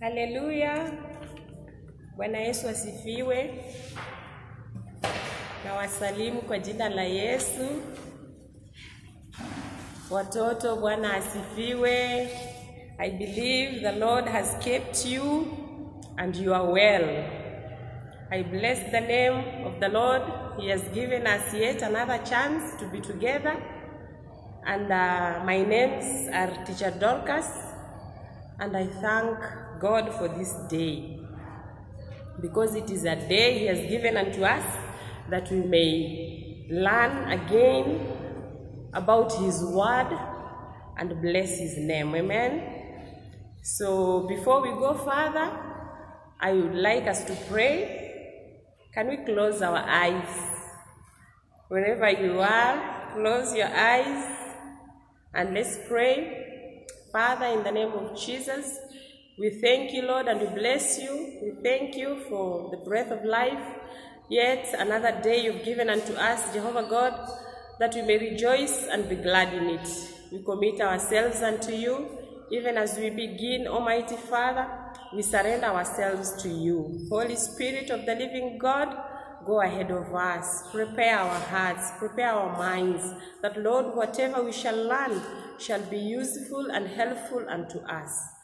Haleluya. Bwana Yesu asifiwe. Na wasalimu kwa jina la Yesu. Watoto, Bwana asifiwe. I believe the Lord has kept you and you are well. I bless the name of the Lord. He has given us yet another chance to be together. And uh, my names are Teacher Dorcas, and I thank God for this day because it is a day He has given unto us that we may learn again about His word and bless His name. Amen. So before we go further, I would like us to pray. Can we close our eyes? Wherever you are, close your eyes and let's pray. Father, in the name of Jesus, we thank you, Lord, and we bless you. We thank you for the breath of life. Yet another day you've given unto us, Jehovah God, that we may rejoice and be glad in it. We commit ourselves unto you. Even as we begin, Almighty Father, we surrender ourselves to you. Holy Spirit of the living God, go ahead of us. Prepare our hearts, prepare our minds, that, Lord, whatever we shall learn shall be useful and helpful unto us.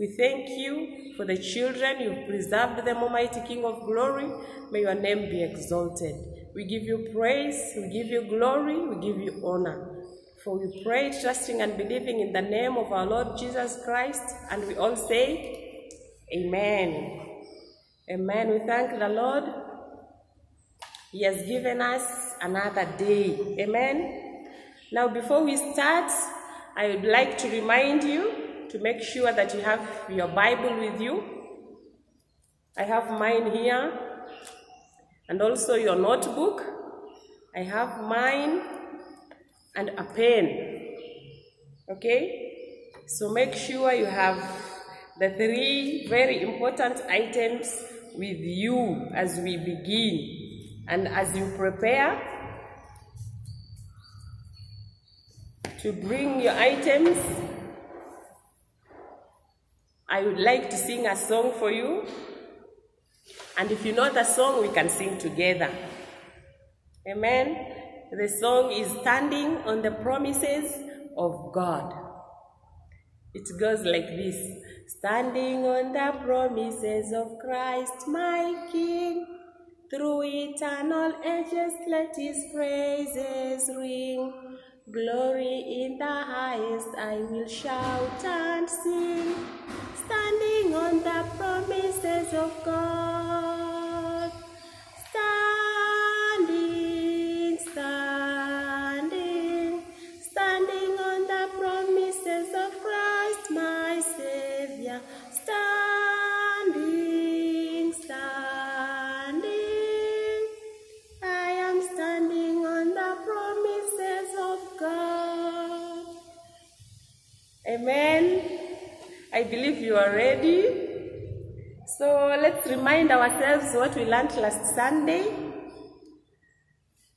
We thank you for the children. You've preserved them, Almighty King of glory. May your name be exalted. We give you praise, we give you glory, we give you honor. For we pray, trusting and believing in the name of our Lord Jesus Christ, and we all say, Amen. Amen. We thank the Lord. He has given us another day. Amen. Now, before we start, I would like to remind you to make sure that you have your Bible with you. I have mine here, and also your notebook. I have mine and a pen. Okay? So make sure you have the three very important items with you as we begin. And as you prepare to bring your items, I would like to sing a song for you. And if you know the song, we can sing together. Amen. The song is Standing on the Promises of God. It goes like this Standing on the promises of Christ, my King. Through eternal ages, let his praises ring. Glory in the highest, I will shout and sing. Standing on the promises of God. You are ready. So let's remind ourselves what we learned last Sunday.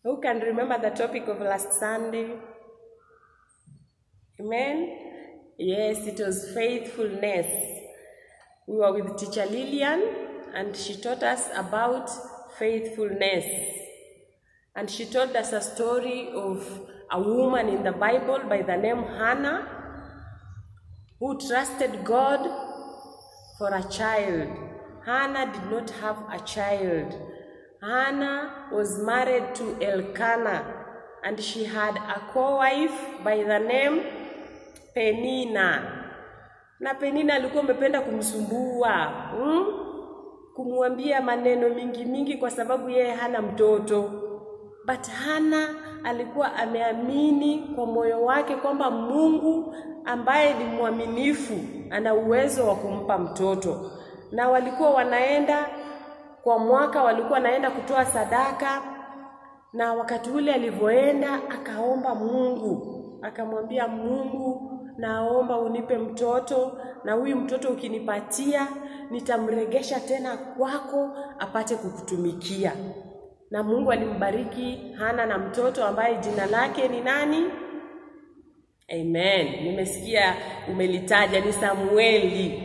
Who can remember the topic of last Sunday? Amen. Yes, it was faithfulness. We were with teacher Lillian and she taught us about faithfulness. And she told us a story of a woman in the Bible by the name Hannah who trusted God for a child. Hannah did not have a child. Hannah was married to Elkanah and she had a co-wife by the name Penina. Na Penina alikuwa amependa kumsumbua, hmm? kumwambia maneno mingi mingi kwa sababu yeye hana mtoto. But Hana alikuwa ameamini kwa moyo wake kwamba Mungu ambaye ni mwaminifu ana uwezo wa kumpa mtoto, na walikuwa wanaenda kwa mwaka, walikuwa wanaenda kutoa sadaka, na wakati ule alivyoenda akaomba Mungu, akamwambia Mungu, naomba unipe mtoto, na huyu mtoto ukinipatia nitamregesha tena kwako apate kukutumikia na Mungu alimbariki Hana na mtoto ambaye jina lake ni nani? Amen. Nimesikia umelitaja ni Samueli.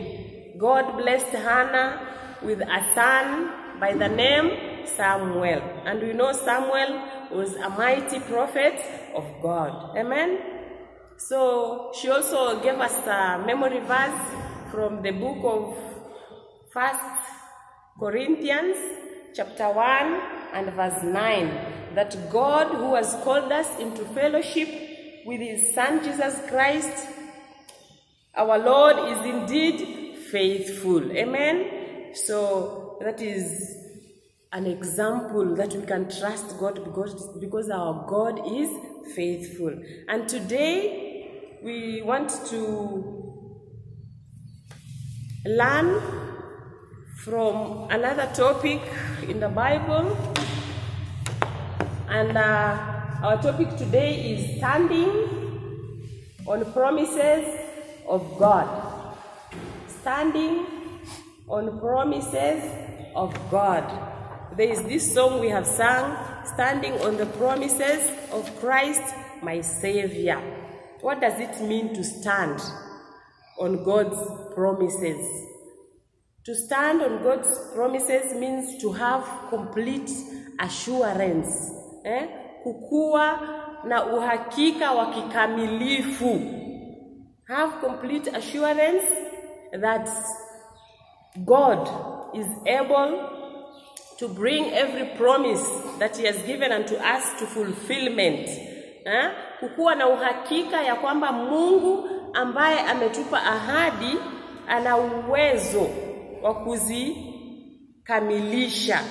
God blessed Hannah with a son by the name Samuel. And we know Samuel was a mighty prophet of God. Amen. So she also gave us a memory verse from the book of First Corinthians chapter 1 and verse 9 that God who has called us into fellowship with his son Jesus Christ our Lord is indeed faithful. Amen. So that is an example that we can trust God because, because our God is faithful. And today we want to learn from another topic in the Bible. And uh, our topic today is standing on promises of God. Standing on promises of God. There is this song we have sung, Standing on the Promises of Christ, my Savior. What does it mean to stand on God's promises? To stand on God's promises means to have complete assurance. Eh? Kukuwa na uhakika wa kikamilifu. Have complete assurance that God is able to bring every promise that he has given unto us to fulfillment. Eh? Kukuwa na uhakika ya kwamba Mungu ambaye ametupa ahadi ana uwezo wa kuzikamilisha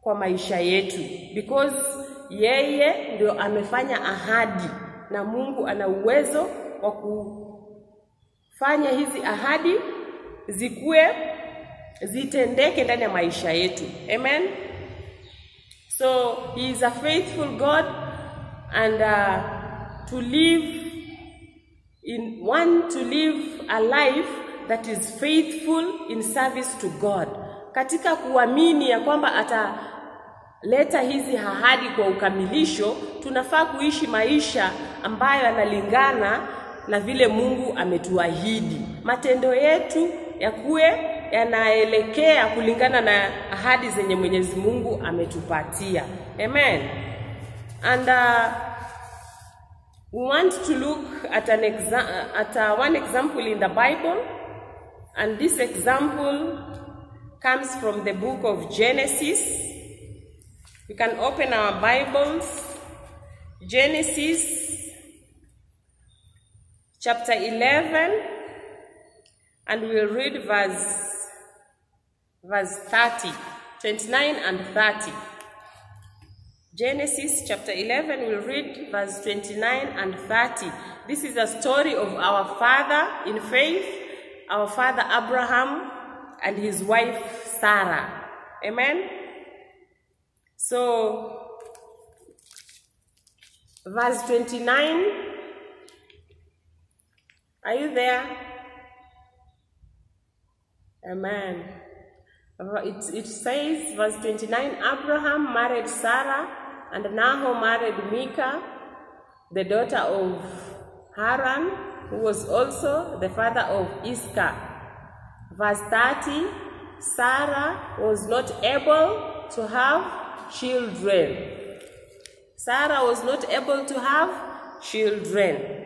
kwa maisha yetu because yeye ndio amefanya ahadi na Mungu ana uwezo wa kufanya hizi ahadi zikuwe zitendeke ndani ya maisha yetu. Amen. So he is a faithful God and uh, to live in one to live a life that is faithful in service to God. Katika kuamini ya kwamba ataleta hizi ahadi kwa ukamilisho, tunafaa kuishi maisha ambayo yanalingana na vile Mungu ametuahidi. Matendo yetu yakuwe yanaelekea kulingana na ahadi zenye Mwenyezi Mungu ametupatia. Amen. And uh, we want to look at an exa at uh, one example in the Bible and this example comes from the book of Genesis. We can open our Bibles. Genesis chapter 11 and we'll read verse verse 30 29 and 30 Genesis chapter 11 we'll read verse 29 and 30 this is a story of our father in faith our father Abraham and his wife Sarah. Amen? So verse 29 are you there? Amen. It, it says, verse 29 Abraham married Sarah, and Nahor married Milcah, the daughter of Haran, who was also the father of Iscah. Verse 30 Sarah was not able to have children. Sarah was not able to have children.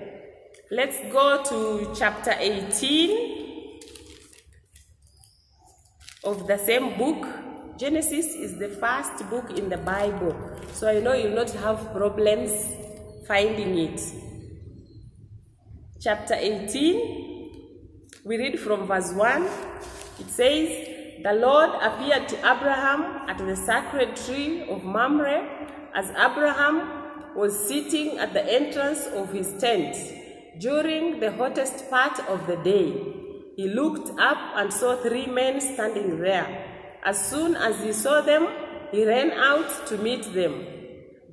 Let's go to chapter 18 of the same book. Genesis is the first book in the Bible, so I know you'll not have problems finding it. Chapter 18, we read from verse 1. It says, The Lord appeared to Abraham at the sacred tree of Mamre as Abraham was sitting at the entrance of his tent during the hottest part of the day. He looked up and saw three men standing there. As soon as he saw them, he ran out to meet them.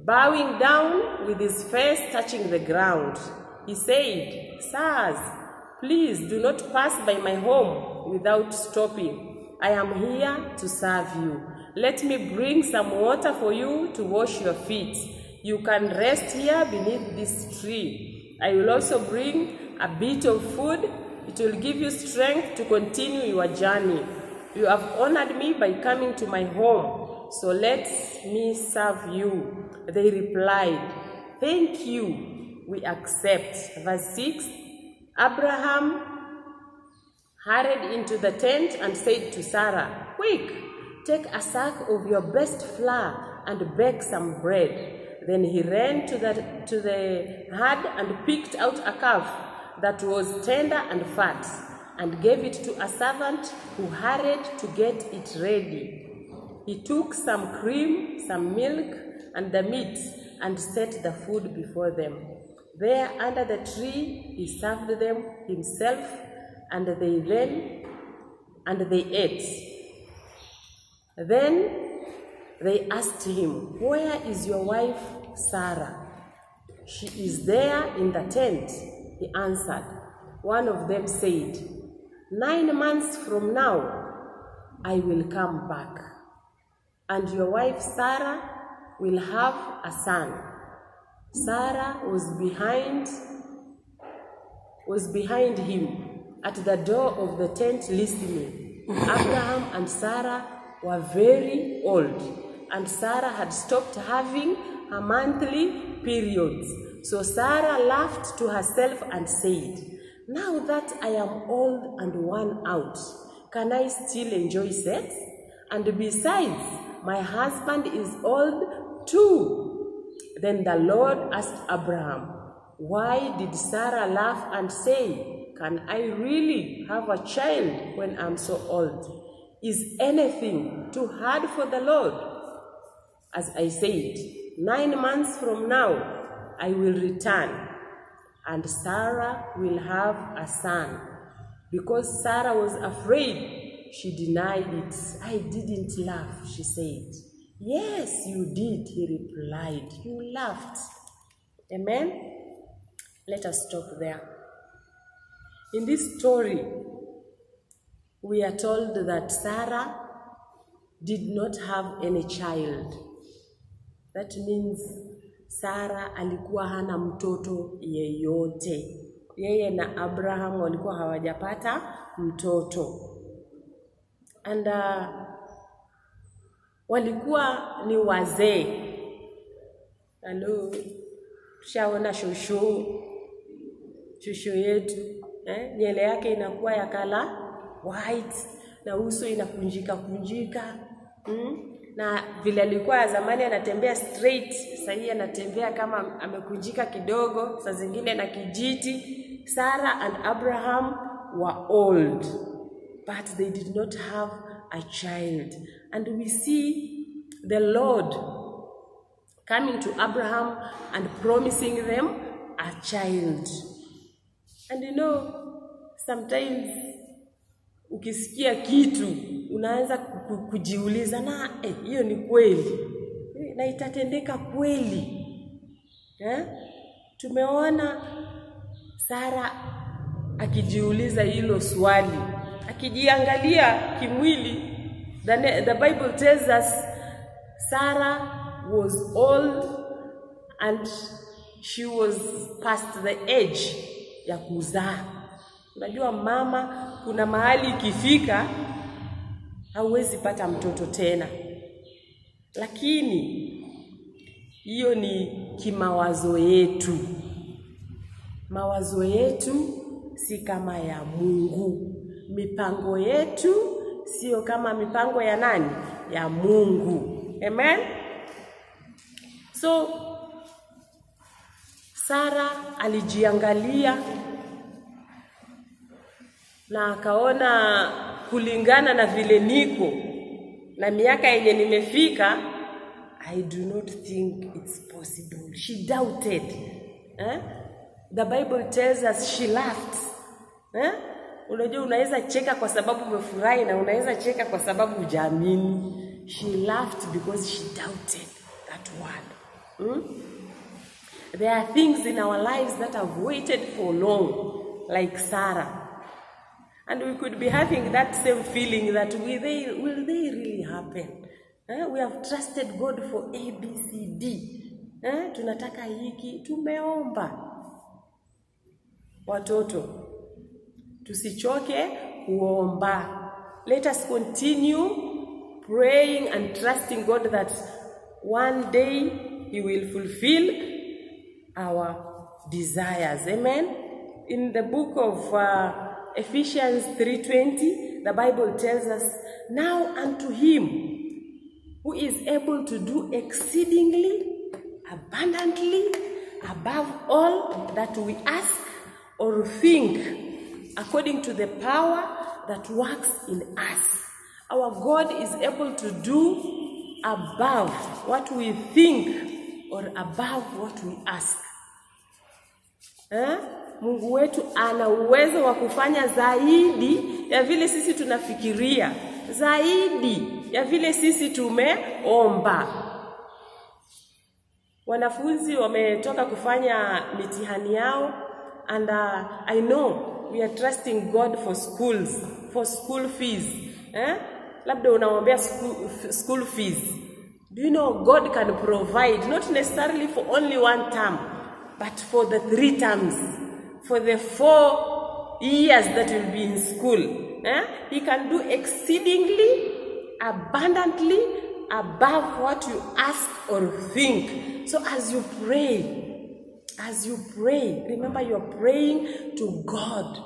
Bowing down with his face touching the ground, he said, Sirs, please do not pass by my home without stopping. I am here to serve you. Let me bring some water for you to wash your feet. You can rest here beneath this tree. I will also bring a bit of food It will give you strength to continue your journey. You have honored me by coming to my home, so let me serve you. They replied, Thank you, we accept. Verse 6 Abraham hurried into the tent and said to Sarah, Quick, take a sack of your best flour and bake some bread. Then he ran to the, to the herd and picked out a calf that was tender and fat, and gave it to a servant who hurried to get it ready. He took some cream, some milk, and the meat, and set the food before them. There under the tree he served them himself, and they then and they ate. Then they asked him, Where is your wife Sarah? She is there in the tent, he answered. One of them said, Nine months from now, I will come back, and your wife Sarah will have a son. Sarah was behind was behind him at the door of the tent listening. Abraham and Sarah were very old, and Sarah had stopped having her monthly periods. So Sarah laughed to herself and said, Now that I am old and worn out, can I still enjoy sex? And besides, my husband is old too. Then the Lord asked Abraham, Why did Sarah laugh and say, Can I really have a child when I'm so old? Is anything too hard for the Lord? As I said, nine months from now, I will return, and Sarah will have a son. Because Sarah was afraid, she denied it. I didn't laugh, she said. Yes, you did, he replied. You laughed. Amen? Let us stop there. In this story, we are told that Sarah did not have any child. That means Sarah alikuwa hana mtoto yeyote. Yeye na Abraham walikuwa hawajapata mtoto. And uh, walikuwa ni wazee. Halo, tushaona shosho shosho yetu eh? Nywele yake inakuwa ya kala white na uso inakunjika kunjika mm? na vile alikuwa ya zamani anatembea straight, sasa hivi anatembea kama amekunjika kidogo, saa zingine na kijiti. Sarah and Abraham were old but they did not have a child and we see the Lord coming to Abraham and promising them a child. And you know, sometimes ukisikia kitu unaanza kujiuliza na eh, hiyo ni kweli Eh, na itatendeka kweli eh? Tumeona Sara akijiuliza hilo swali, akijiangalia kimwili. The, the Bible tells us Sarah was old and she was past the age ya kuzaa. Unajua mama, kuna mahali ikifika hauwezi pata mtoto tena, lakini hiyo ni kimawazo yetu. Mawazo yetu si kama ya Mungu. Mipango yetu sio kama mipango ya nani? Ya Mungu. Amen. So Sara alijiangalia na akaona kulingana na vile niko na miaka yenye nimefika I do not think it's possible. She doubted. Eh? The Bible tells us she laughed. Eh? Unajua unaweza cheka kwa sababu umefurahi na unaweza cheka kwa sababu hujaamini. She laughed because she doubted that word. Hmm? There are things in our lives that have waited for long, like Sarah. And we could be having that same feeling that will they, will they really happen? Eh? We have trusted God for abcd. Eh? Tunataka hiki, tumeomba. Watoto, tusichoke kuomba. Let us continue praying and trusting God that one day He will fulfill our desires. Amen. In the book of uh, Ephesians 3:20, the Bible tells us, "Now unto him who is able to do exceedingly abundantly above all that we ask or think, according to the power that works in us." Our God is able to do above what we think or above what we ask. Eh? Mungu wetu ana uwezo wa kufanya zaidi ya vile sisi tunafikiria, zaidi ya vile sisi tumeomba. Wanafunzi wametoka kufanya mitihani yao and uh, I know we are trusting God for schools, for school fees. Eh? Labda unaombea school, school fees. Do you know God can provide not necessarily for only one term but for the three terms, for the four years that you'll be in school. Eh? He can do exceedingly, abundantly, above what you ask or think. So as you pray, as you pray, remember you're praying to God,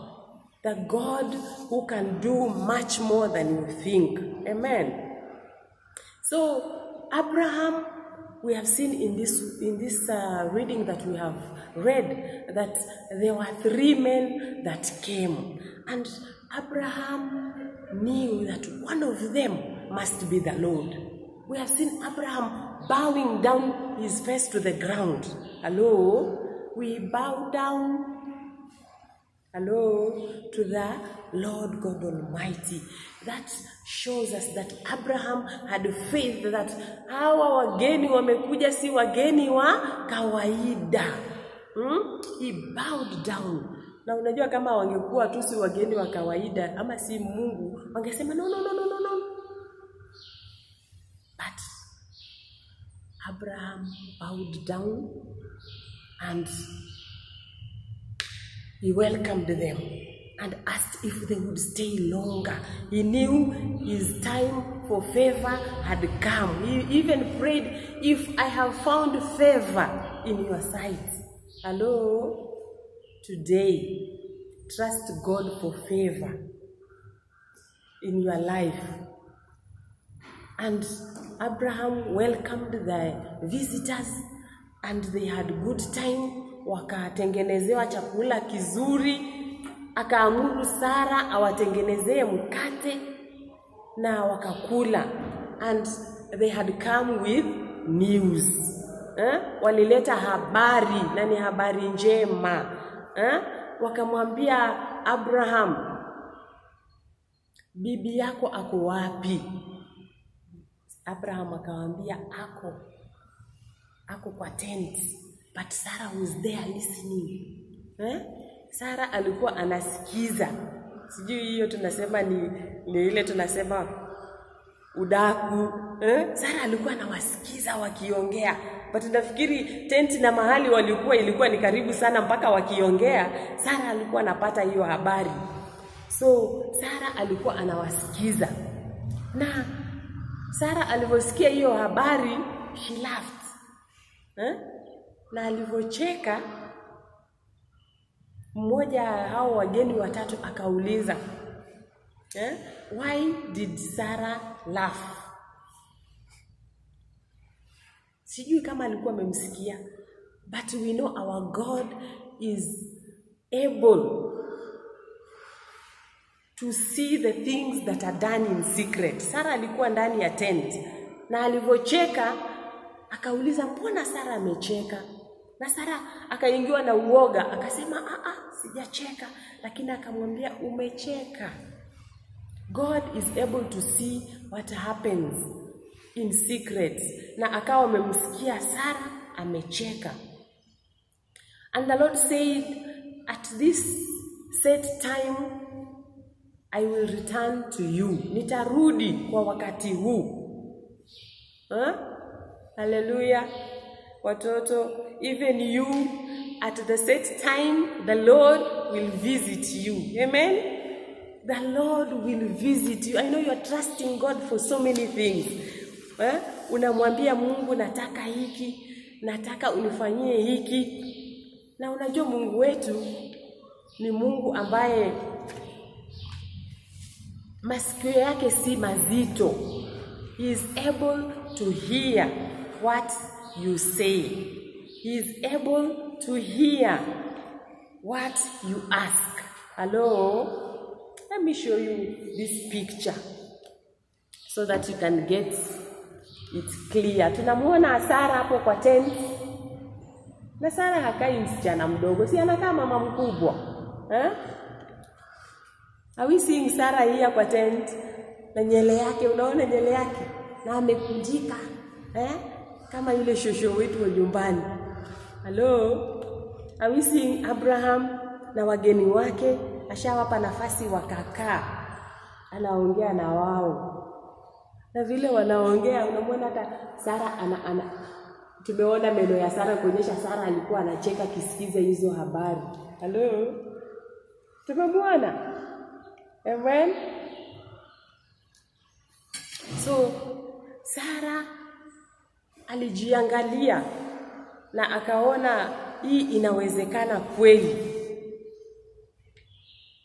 the God who can do much more than you think. Amen. So Abraham, we have seen in this in this uh, reading that we have read that there were three men that came, and Abraham knew that one of them must be the Lord. We have seen Abraham bowing down his face to the ground. Hello, we bow down Hello, to the Lord God Almighty. That shows us that Abraham had faith that hawa wageni wamekuja si wageni wa kawaida. Hmm? He bowed down. Na unajua kama wangekuwa tu si wageni wa kawaida ama si Mungu, wangesema no, no, no, no, no, no. But Abraham bowed down and he welcomed them and asked if they would stay longer. He knew his time for favor had come. He even prayed, If I have found favor in your sight. Hello? Today, trust God for favor in your life. And Abraham welcomed the visitors and they had good time wakatengenezewa chakula kizuri, akaamuru Sara awatengenezee mkate na wakakula, and they had come with news eh? Walileta habari na ni habari njema eh? Wakamwambia Abraham, bibi yako ako wapi? Abraham akawambia ako ako kwa tent but Sara was there listening. Eh? Sara alikuwa anasikiza. Sijui hiyo tunasema ni, ni ile tunasema udaku. Eh? Sara alikuwa anawasikiza wakiongea. But nafikiri tenti na mahali walikuwa ilikuwa ni karibu sana mpaka wakiongea, Sara alikuwa anapata hiyo habari. So Sara alikuwa anawasikiza. Na Sara alivyosikia hiyo habari, she laughed. Eh? na alivyocheka mmoja hao wageni watatu akauliza eh, why did sara laugh? Sijui kama alikuwa amemsikia, but we know our God is able to see the things that are done in secret. Sara alikuwa ndani ya tent na alivyocheka akauliza mbona Sara amecheka? Na Sara akaingiwa na uoga, akasema a a, sijacheka, lakini akamwambia umecheka. God is able to see what happens in secret, na akawa amemsikia Sara amecheka. And the Lord said, at this set time I will return to you, nitarudi kwa wakati huu. Huh? Haleluya. Watoto, even you at the set time the Lord will visit you. Amen. The Lord will visit you. I know you are trusting God for so many things. Eh? Unamwambia Mungu nataka hiki, nataka unifanyie hiki. Na unajua Mungu wetu ni Mungu ambaye masikio yake si mazito. He is able to hear what you say. He is able to hear what you ask. Hello? Let me show you this picture so that you can get it clear. Tunamwona Sara hapo kwa tent. Na Sara hakai msichana mdogo, si anakaa mama mkubwa. Eh? Are we seeing Sara here kwa tent? Na nyele yake, unaona nyele yake? Na amekunjika. Eh? Kama yule shosho wetu wa nyumbani. Halo, amisi Abraham na wageni wake? Ashawapa nafasi wakakaa. Anaongea na wao. Na vile wanaongea unamwona hata Sara ana, ana tumeona meno ya Sara kuonyesha Sara alikuwa anacheka kisikiza hizo habari. Hello? Tumemwona? Amen. So Sara alijiangalia na akaona hii inawezekana kweli.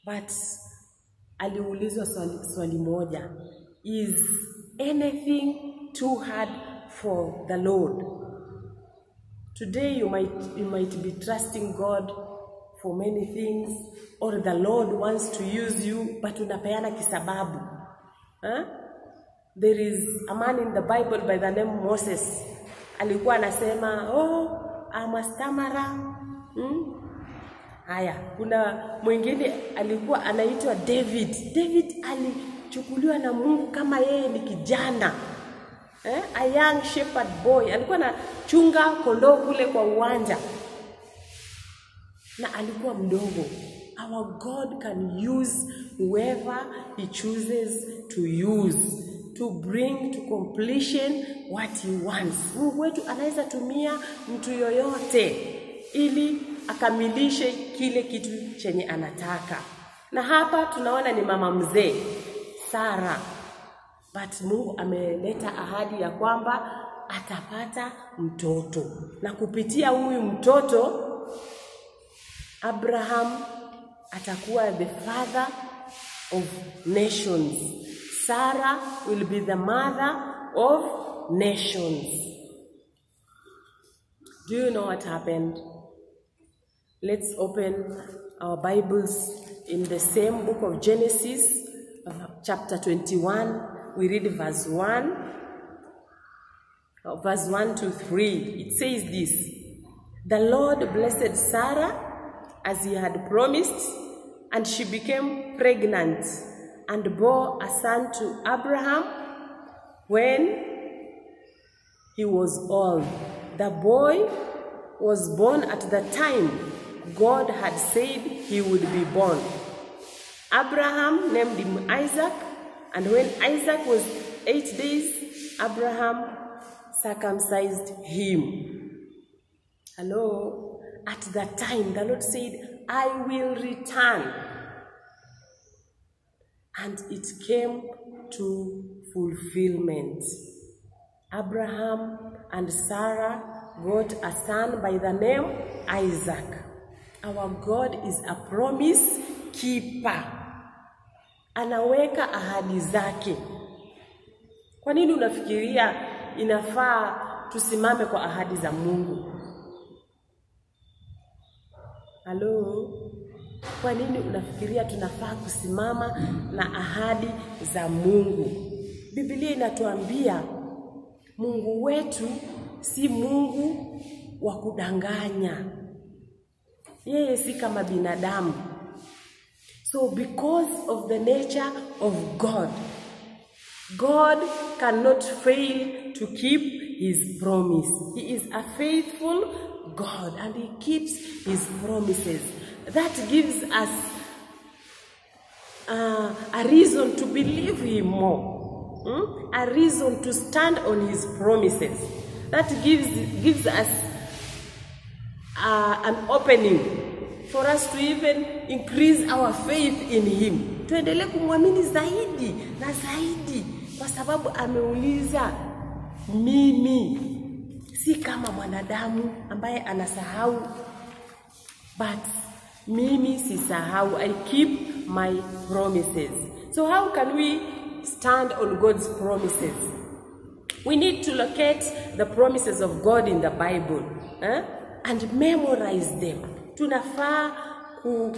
But aliulizwa swali, swali moja. Is anything too hard for the Lord? Today you might you might be trusting God for many things or the Lord wants to use you but unapeana kisababu. Huh? There is a man in the Bible by the name Moses. Alikuwa anasema, "Oh, amastamara. Hmm? Haya, kuna mwingine alikuwa anaitwa David. David alichukuliwa na Mungu kama yeye ni kijana. Eh? A young shepherd boy. Alikuwa anachunga kondoo kule kwa uwanja. Na alikuwa mdogo. Our God can use whoever he chooses to use to bring to completion what he wants. Mungu wetu anaweza tumia mtu yoyote ili akamilishe kile kitu chenye anataka. Na hapa tunaona ni mama mzee Sara, but Mungu ameleta ahadi ya kwamba atapata mtoto, na kupitia huyu mtoto Abraham atakuwa the father of nations. Sarah will be the mother of nations. Do you know what happened? Let's open our Bibles in the same book of Genesis, uh, chapter 21. We read verse 1, uh, verse 1 to 3. It says this The Lord blessed Sarah as he had promised, and she became pregnant and bore a son to Abraham when he was old. The boy was born at the time God had said he would be born. Abraham named him Isaac, and when Isaac was eight days, Abraham circumcised him. Hello? At that time, the Lord said, I will return. And it came to fulfillment. Abraham and Sarah got a son by the name Isaac. Our God is a promise keeper. Anaweka ahadi zake. Kwa nini unafikiria inafaa tusimame kwa ahadi za Mungu? Halo? Kwa nini unafikiria tunafaa kusimama na ahadi za Mungu? Biblia inatuambia Mungu wetu si Mungu wa kudanganya. Yeye si kama binadamu. So because of the nature of God, God cannot fail to keep his promise. He is a faithful God and he keeps his promises. That gives us uh, a reason to believe him more. Hmm? A reason to stand on his promises. That gives gives us uh, an opening for us to even increase our faith in him. Tuendelee kumwamini zaidi na zaidi, kwa sababu ameuliza mimi, si kama mwanadamu ambaye anasahau, but mimi sisahau. I keep my promises. So how can we stand on God's promises? We need to locate the promises of God in the Bible eh? and memorize them. Tunafaa ku,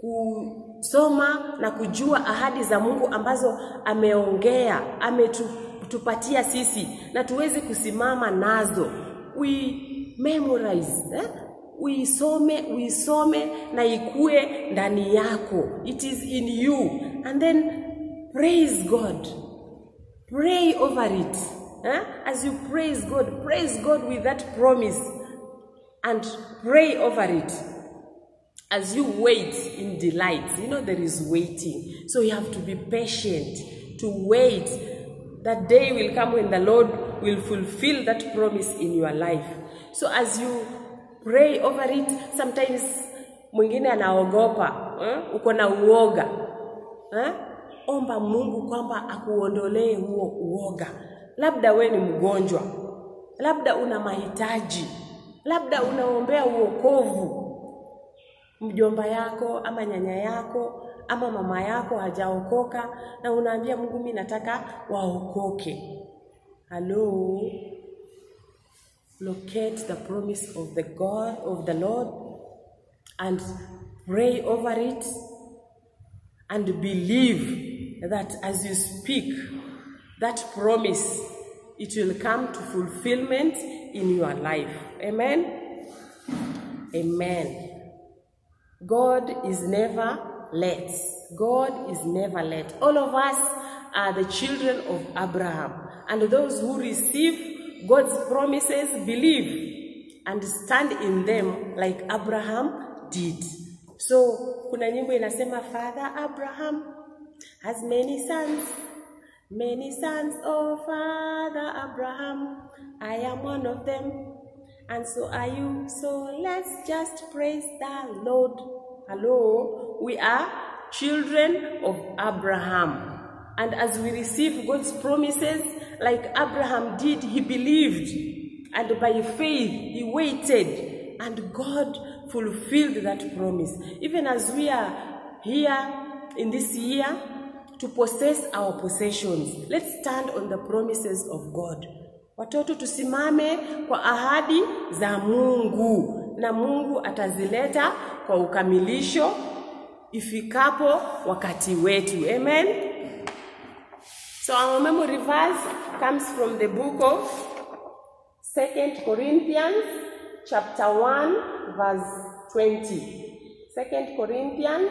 kusoma na kujua ahadi za Mungu ambazo ameongea, ametupatia sisi na tuweze kusimama nazo. We memorize eh? Uisome uisome na ikue ndani yako. It is in you. And then praise god. Pray over it. Eh? as you praise god praise god with that promise and pray over it. As you wait in delight. You know there is waiting. So you have to be patient to wait. That day will come when the lord will fulfill that promise in your life. So as you pray over it. Sometimes mwingine anaogopa eh? uko na uoga eh? omba mungu kwamba akuondolee huo uoga. Labda we ni mgonjwa labda una mahitaji labda unaombea uokovu. Mjomba yako ama nyanya yako ama mama yako hajaokoka na unaambia mungu mi nataka waokoke. Halo locate the promise of the god of the lord and pray over it and believe that as you speak that promise it will come to fulfillment in your life amen amen God is never late. God is never late. All of us are the children of Abraham. And those who receive God's promises believe and stand in them like Abraham did. So, kuna nyimbo inasema Father Abraham has many sons. Many sons, oh Father Abraham, I am one of them. And so are you. So let's just praise the Lord. Hello. We are children of Abraham. And as we receive God's promises, like Abraham did, he believed. And by faith, he waited. And God fulfilled that promise. Even as we are here in this year to possess our possessions, let's stand on the promises of God. Watoto tusimame kwa ahadi za Mungu na Mungu atazileta kwa ukamilisho ifikapo wakati wetu. Amen. So our memory verse comes from the book of Second Corinthians chapter 1 verse 20. Second Corinthians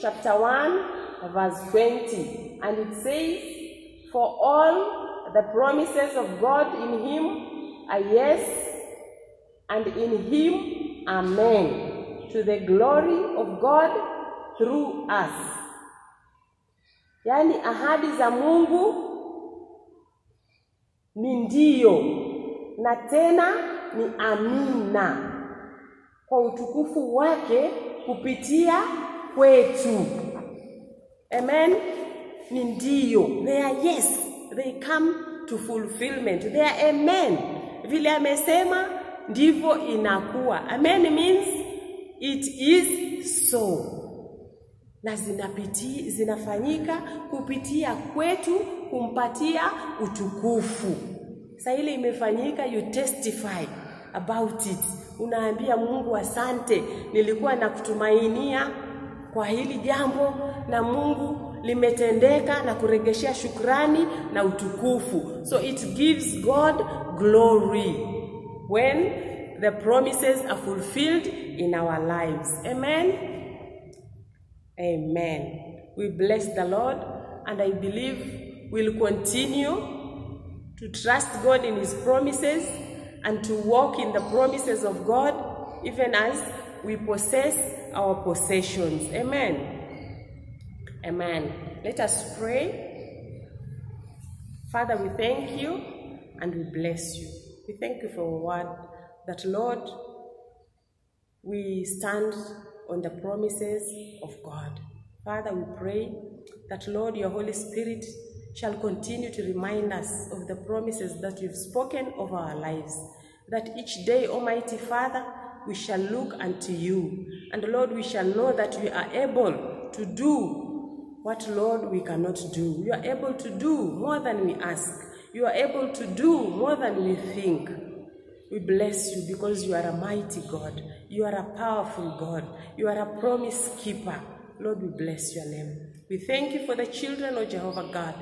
chapter 1 verse 20 and it says for all the promises of God in him are yes, and in him amen, to the glory of God through us. Yaani ahadi za Mungu ni ndio na tena ni amina kwa utukufu wake kupitia kwetu. Amen. Ni ndio. They are yes they come to fulfillment. They are amen. Vile amesema ndivyo inakuwa. Amen means it is so, na zinapiti, zinafanyika kupitia kwetu kumpatia utukufu. Sasa ile imefanyika, you testify about it, unaambia Mungu asante, nilikuwa nakutumainia kwa hili jambo na Mungu limetendeka na kuregeshea shukrani na utukufu. So it gives God glory when the promises are fulfilled in our lives. Amen. Amen. We bless the Lord and I believe we'll continue to trust God in his promises and to walk in the promises of God even as we possess our possessions. Amen. Amen. Let us pray. Father, we thank you and we bless you. We thank you for a word that, Lord, we stand on the promises of God. Father, we pray that, Lord, your Holy Spirit shall continue to remind us of the promises that you've spoken of our lives. That each day, Almighty Father, we shall look unto you. And Lord, we shall know that we are able to do what, Lord, we cannot do. You are able to do more than we ask. You are able to do more than we think. We bless you because you are a mighty God. You are a powerful God. You are a promise keeper. Lord, we bless your name. We thank you for the children of Jehovah God.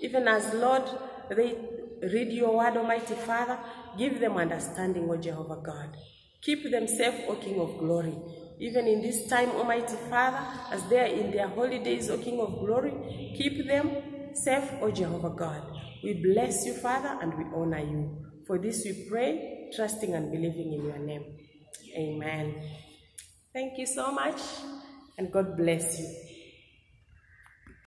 Even as, Lord, they read your word, Almighty Father, give them understanding, O Jehovah God. Keep them safe, O King of glory. Even in this time, Almighty Father, as they are in their holidays, O King of glory, keep them safe, O Jehovah God. We bless you, Father, and we honor you. For this we pray, trusting and believing in your name. Amen. Thank you so much, and God bless you.